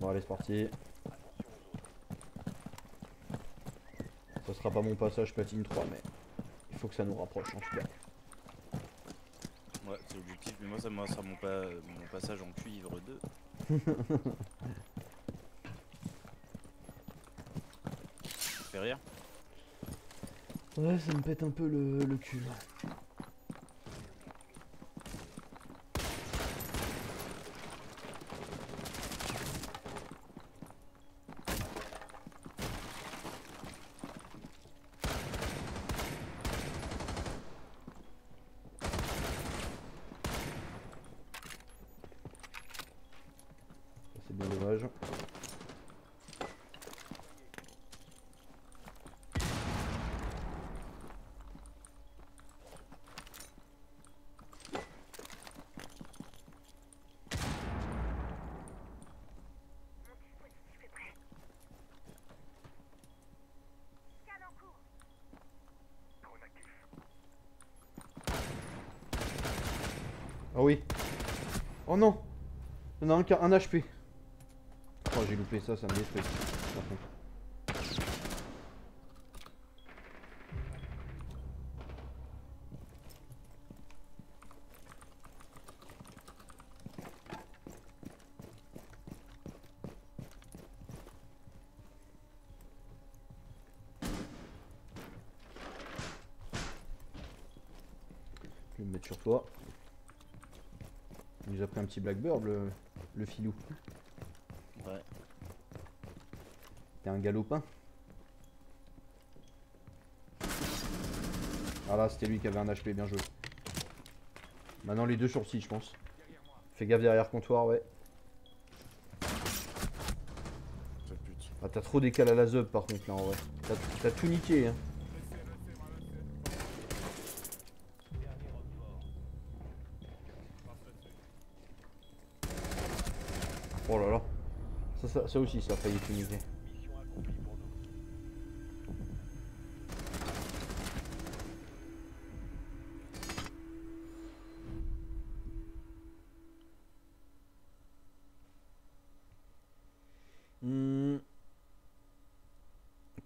Bon allez c'est parti. Ça sera pas mon passage platine 3 mais il faut que ça nous rapproche en tout cas. Ouais, c'est l'objectif, mais moi ça me sera mon, pas, mon passage en cuivre 2. Ça fait rire Ouais ça me pète un peu le, le cul. Ça, dommage. Oh oui. Oh non. Il en a un un HP. J'ai loupé ça, ça me détruit. par contre. Je vais me mettre sur toi. Il nous a pris un petit Blackbird le, le filou. Ouais. T'es un galopin. Ah là, c'était lui qui avait un HP, bien joué. Maintenant les deux sur le site, je pense. Fais gaffe derrière comptoir, ouais. Ah, t'as trop décalé à la zub par contre là en vrai. T'as- T'as tout niqué. Hein. Oh là là. Ça, ça, ça aussi, ça a failli tout niquer.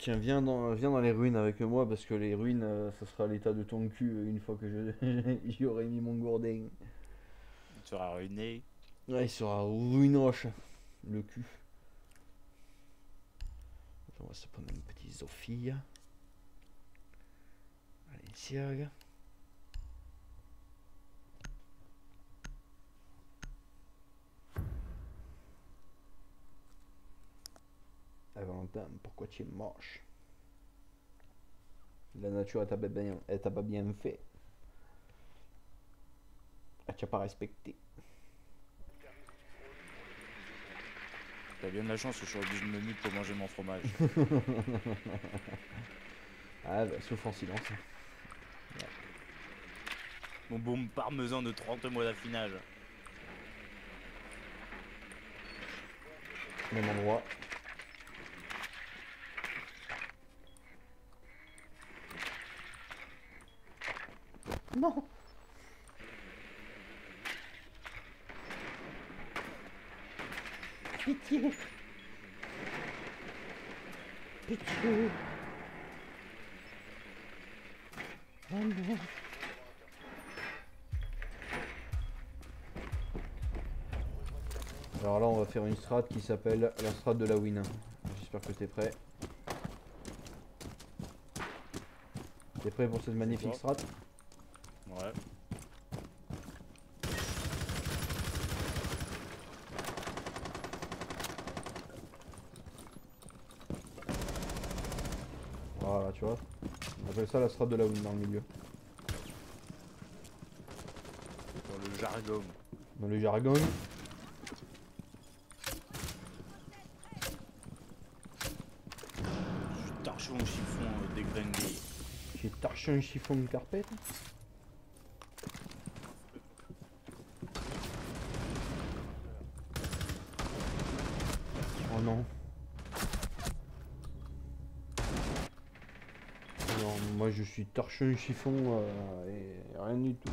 Tiens, viens dans, viens dans les ruines avec moi parce que les ruines, euh, ça sera l'état de ton cul euh, une fois que je j'y aurai mis mon gourdin. Tu seras ruiné. Ouais, il sera ruinoche, le cul. On va se prendre une petite Sophie. Allez, Sierg. Ah, Pourquoi tu es moche? La nature, elle t'a pas bien, elle t'a pas bien fait. Elle t'a pas respecté. T'as bien de la chance que je suis obligé de me mute pour manger mon fromage. Ah, bah, souffre en silence. mon bon parmesan de 30 mois d'affinage. Même endroit. Pitié. Pitié. Oh non. Alors là on va faire une strat qui s'appelle la strat de la win. J'espère que t'es prêt. T'es prêt pour cette magnifique strat Ouais. Voilà tu vois. On appelle ça la strat de la win dans le milieu. Dans le jargon. Dans le jargon. Suis tarchon chiffon euh, déglingué. J'ai torché un chiffon de carpette. suis torcheux chiffon euh, et rien du tout.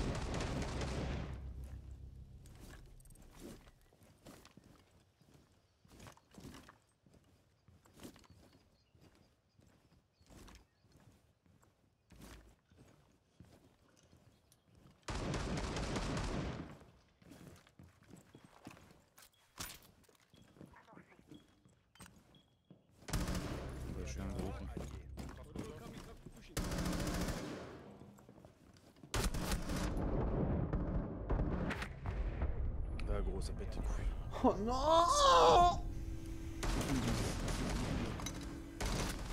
Ça pète les couilles. Oh non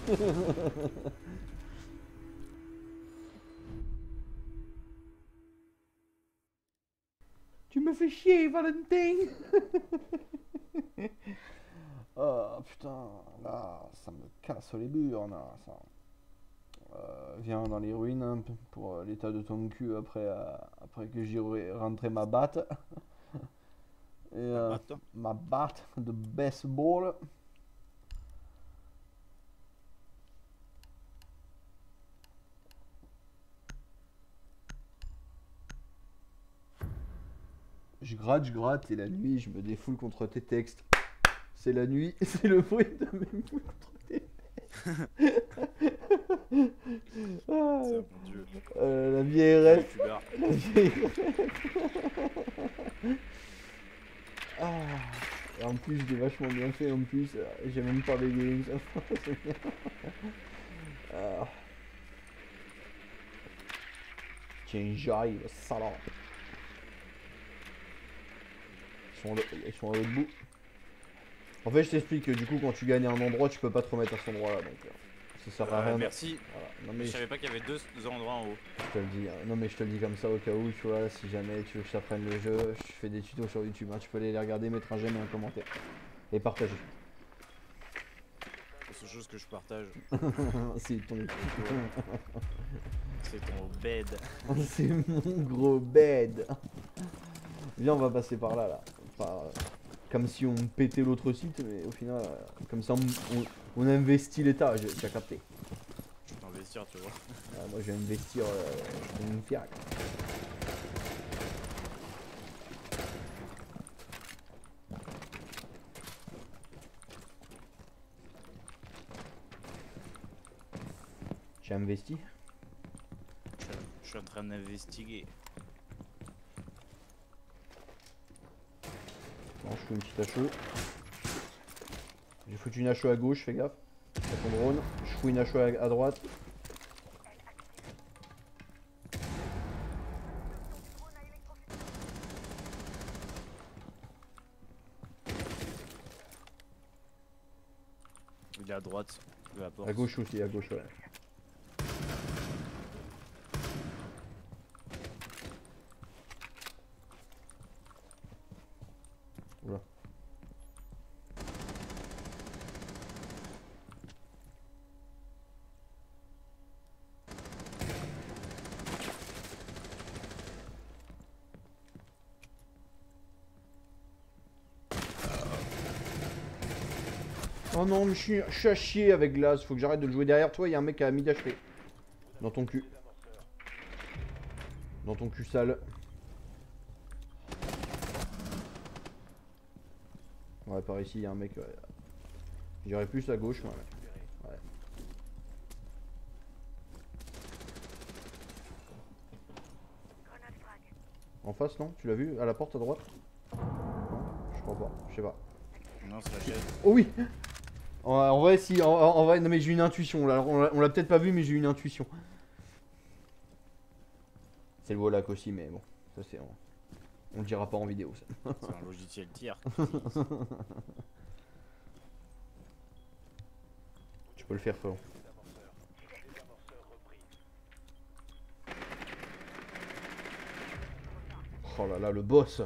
Tu me fais chier, Valentin Oh putain, là, ça me casse les burnes. Euh, viens dans les ruines hein, pour euh, l'état de ton cul après, euh, après que j'y rentré ma batte. Et, euh, Attends. ma batte de baseball. Je gratte, je gratte, et la nuit, je me défoule contre tes textes. C'est la nuit, c'est le bruit de mes moules contre tes Ah, euh, La vieille barres. La vieille plus, j'ai vachement bien fait. En plus, euh, j'ai même pas c'est bien. Ah. Tiens, j'arrive, salaud. Ils sont, là- ils sont à l'autre bout. En fait, je t'explique que du coup, quand tu gagnes un endroit, tu peux pas te remettre à cet endroit-là. Donc, euh, rien. merci. Voilà. Non, Je mais je, savais pas qu'il y avait deux, deux endroits en haut. je te le dis. hein. Non, mais je te le dis comme ça au cas où, tu vois. Si jamais tu veux que je t'apprenne le jeu, je fais des tutos sur YouTube. hein. Tu peux aller les regarder, mettre un j'aime et un commentaire. Et partager. Seule chose que je partage, C'est ton. c'est ton bed. C'est mon gros bed. Viens, on va passer par là, là. Par- comme si on pétait l'autre site, mais au final, comme ça, on, on, investit l'étage. Tu as capté. Je vais t'investir, tu vois. Ah, moi, je vais investir euh, dans une fiac. J'ai investi. Je, je suis en train d'investiguer. Non, je fous une petite HE. J'ai foutu une HE à gauche, fais gaffe. Ton drone. Je fous une HE à, à droite. Il est à droite. À gauche aussi, à gauche, ouais. Oh non, mais je suis, je suis à chier avec Glace. Faut que j'arrête de le jouer derrière toi. Il y a un mec à midi HP. Dans ton cul. Dans ton cul sale. Ouais, par ici, il y a un mec. ouais. J'irai plus à gauche. Ouais. Ouais. En face, non? Tu l'as vu? À la porte à droite? Non? Je crois pas. Je sais pas. Non, c'est la chaise. Oh oui en, vrai, si, en, en vrai, non mais j'ai une intuition là. On l'a- peut-être pas vu, mais j'ai une intuition. C'est le Wolac aussi, mais bon, ça c'est. On, on le dira pas en vidéo. Ça. C'est un logiciel tir. Tu peux le faire, frérot. Oh là là, le boss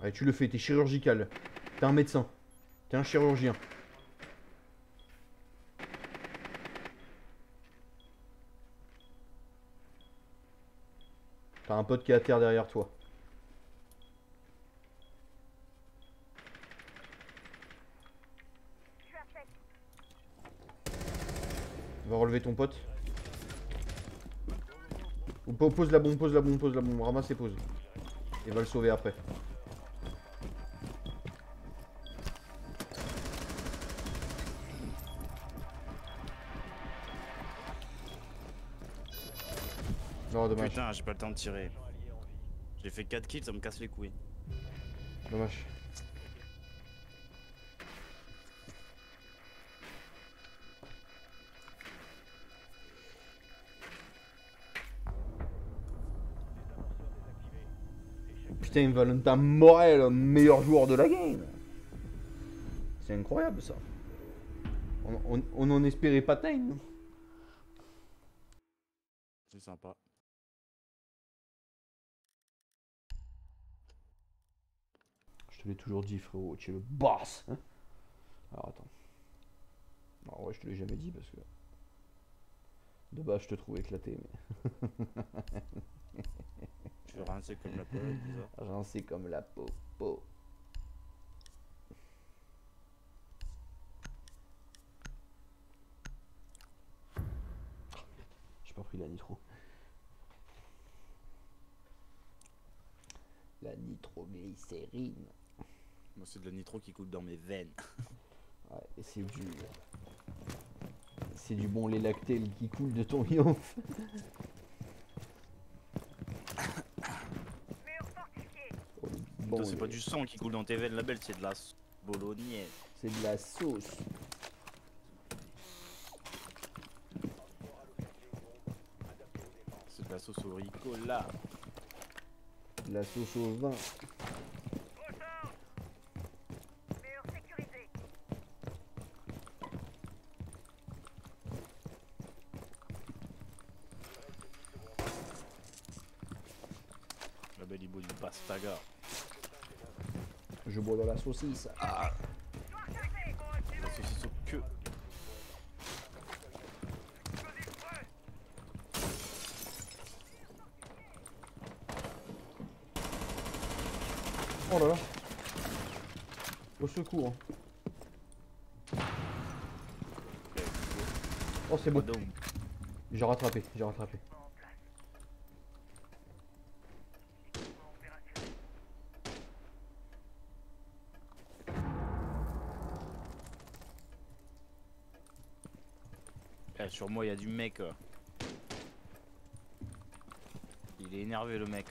Allez, tu le fais, t'es chirurgical. T'es un médecin. T'es un chirurgien. T'as un pote qui est à terre derrière toi. Va relever ton pote. Ou po- pose la bombe, pose la bombe, pose la bombe, ramasse et pose. Et va le sauver après. Putain, j'ai pas le temps de tirer. J'ai fait 4 kills, ça me casse les couilles. Dommage. Putain, Valentin Morel, meilleur joueur de la game. C'est incroyable ça. On n'en espérait pas tant. C'est sympa. Je te l'ai toujours dit, frérot, tu es le boss. hein. Alors attends. Non, ouais, je te l'ai jamais dit parce que. De base, je te trouve éclaté, mais. Je comme la ça. Rincé comme la popo. J'ai pas pris la nitro. La nitroglycérine. Moi, c'est de la nitro qui coule dans mes veines. Ouais, et c'est du. C'est du bon lait lacté qui coule de ton yonf. Bon c'est pas du sang qui coule dans tes veines, la belle, c'est de la bolognaise. C'est de la sauce. C'est de la sauce au ricola. De la sauce au vin. La belle, il boit du pastaga. La saucisse. Au queue. Oh là là. Au secours. Oh c'est bon. Donc, J'ai rattrapé, j'ai rattrapé. Sur moi, il y a du mec. euh. Il est énervé, le mec.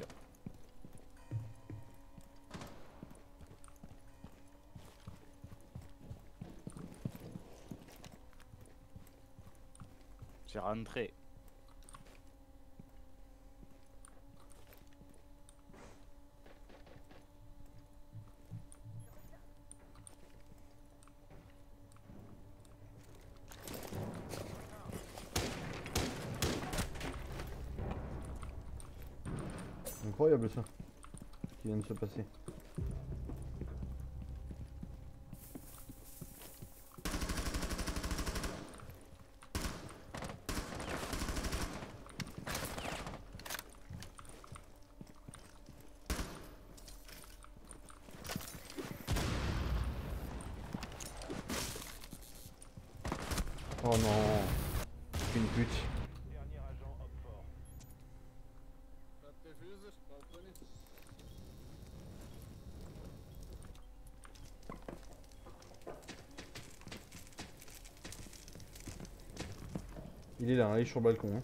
C'est rentré. Incroyable ça. Qui vient de se passer. Oh non. Une pute. Il est là, hein, il est sur le balcon. hein.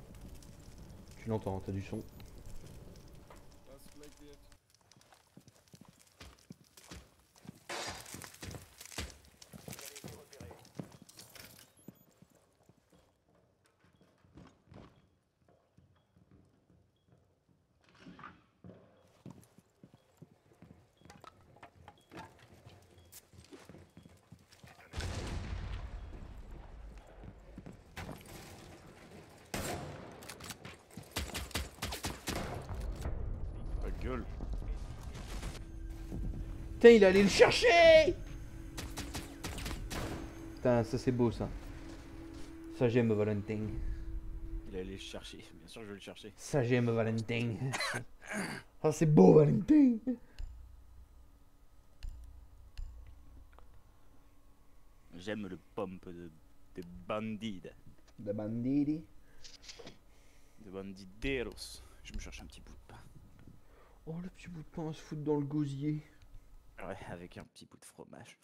Tu l'entends, t'as du son. Ta gueule. Putain, il est allé le chercher Putain, ça c'est beau ça. Ça j'aime Valentin. Il allait le chercher. Bien sûr, je vais le chercher. Ça j'aime Valentin. Ah c'est beau Valentin. J'aime le pompe de, des bandits. De banditi. Des bandideros. Je me cherche un petit bout de pain. Oh le petit bout de pain à se foutre dans le gosier. Ouais, avec un petit bout de fromage.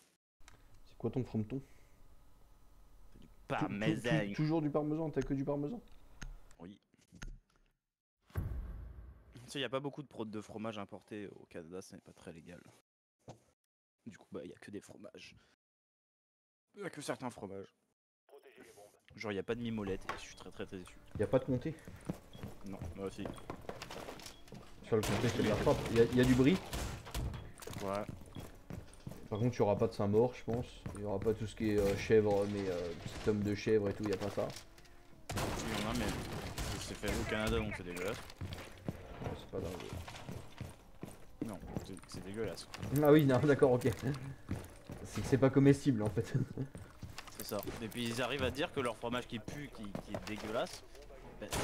C'est quoi ton frometon? Tou- Parmesan. tou- Toujours du parmesan, t'as que du parmesan? Oui. Tu sais, n'y a pas beaucoup de prod de fromage importés au Canada, ce n'est pas très légal. Du coup, bah, n'y a que des fromages. N'y a que certains fromages. Genre, n'y a pas de mimolette et je suis très très très déçu. Y a pas de comté? Non, moi aussi. Sur le côté, c'est de la frappe. Y, a- y a du bris. Ouais. Par contre, il n'y aura pas de Saint-Maur, je pense. Il n'y aura pas tout ce qui est euh, chèvre, mais euh, petit homme de chèvre et tout, il n'y a pas ça. Il y en a, mais c'est fait au Canada donc c'est dégueulasse. Ouais, c'est pas dingue. Non, c'est- dégueulasse. Ah oui, non, d'accord, ok. C'est que c'est pas comestible en fait. C'est ça. Et puis ils arrivent à dire que leur fromage qui pue, qui, qui est dégueulasse, bah, c'est.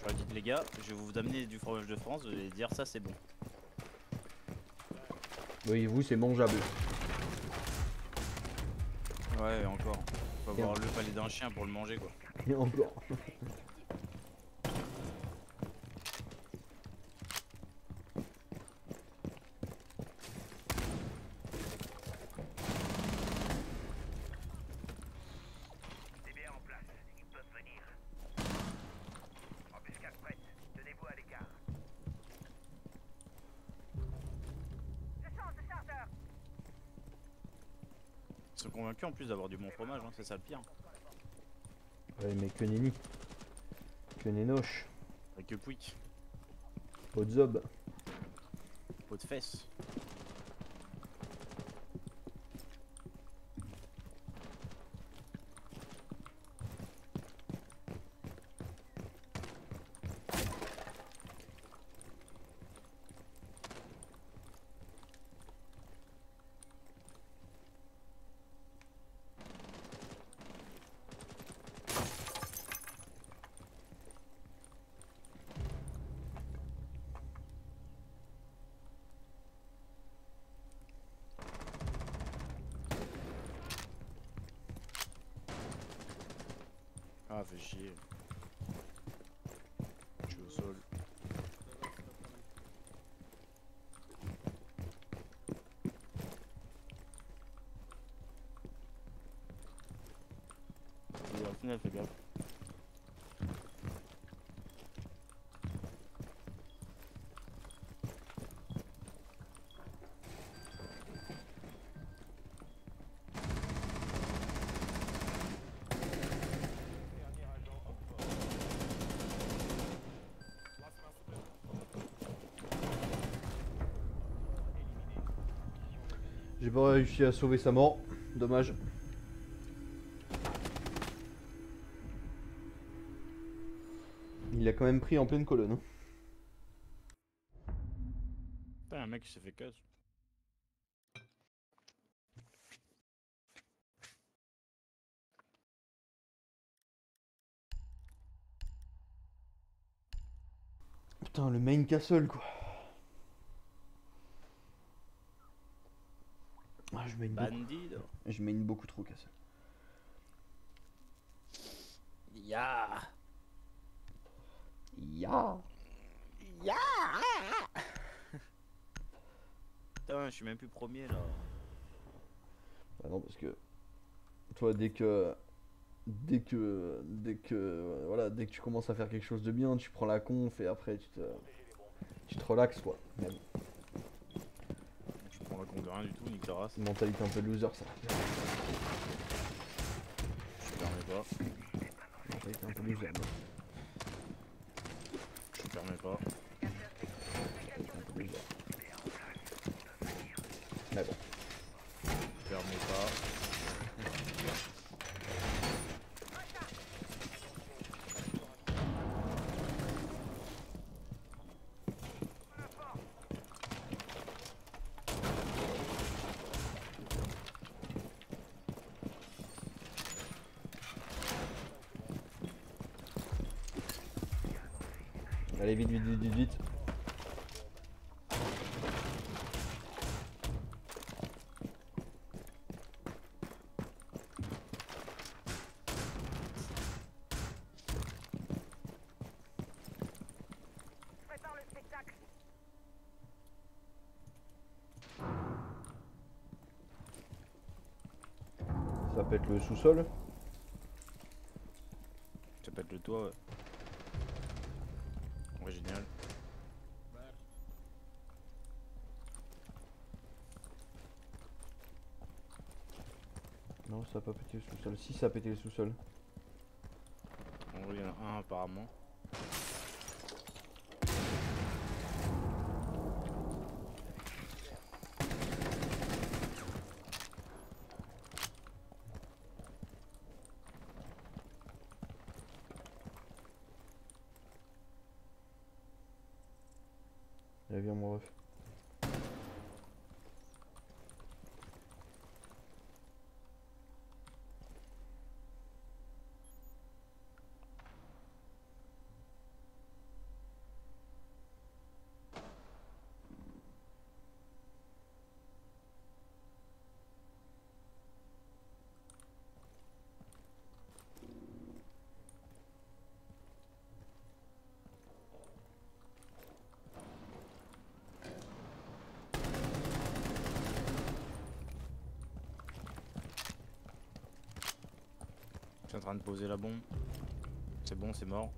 Je leur dit les gars, je vais vous amener du fromage de France, vous allez dire ça c'est bon. Oui, vous, c'est mangeable. Ouais, encore. Faut avoir le palais d'un chien pour le manger quoi. Et encore. C'est bien en place. Ils peuvent venir. Embuscade prête. Tenez-vous à l'écart. Je change de chargeur. Ils sont convaincus en plus d'avoir du bon fromage, hein, c'est ça le pire. Ouais, mais que nenni. Que nénoche. Avec que quick, Pas de zob. pot de fesses. Fait chier. Je suis au sol. Et au final, fais gaffe. J'ai pas réussi à sauver sa mort. Dommage. Il l'a quand même pris en pleine colonne. hein. Putain, un mec qui s'est fait casse. Putain, le main castle quoi. Ah, je mène beaucoup. Bandido. Je mène beaucoup trop castle. Ya Ya Ya Putain, je suis même plus premier là. Bah non, parce que toi, dès que dès que dès que voilà, dès que tu commences à faire quelque chose de bien, tu prends la conf et après tu te tu te relaxes quoi bon, Je prends la compte de rien du tout, nique ta race. c'est une mentalité un peu loser ça. Je permets pas. Mentalité un peu loser. Je permets pas. mentalité un peu loser. Mais bon. Je permets pas. Allez vite vite vite vite vite. Prépare le spectacle. Ça peut être le sous-sol. Ça peut être le toit. Ouais, pas pété le sous-sol. Si, ça a pété le sous-sol. il y en a un apparemment. Viens mon ref. Train de poser la bombe. C'est bon, c'est mort.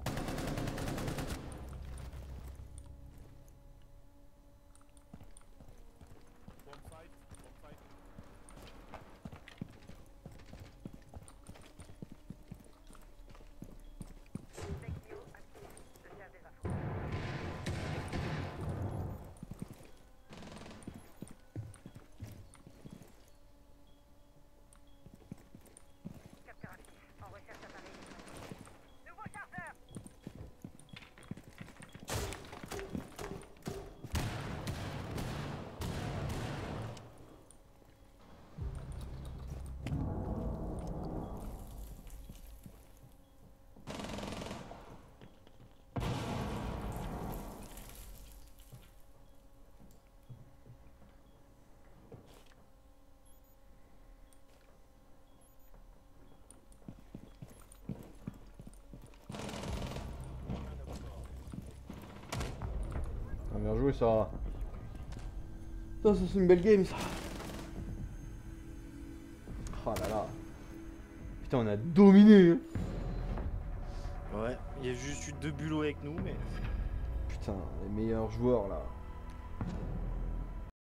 Joué ça. Ça, ça c'est une belle game ça. Oh là là. Putain, on a dominé. hein. Ouais, il y a juste eu deux bulots avec nous, mais. Putain, les meilleurs joueurs là.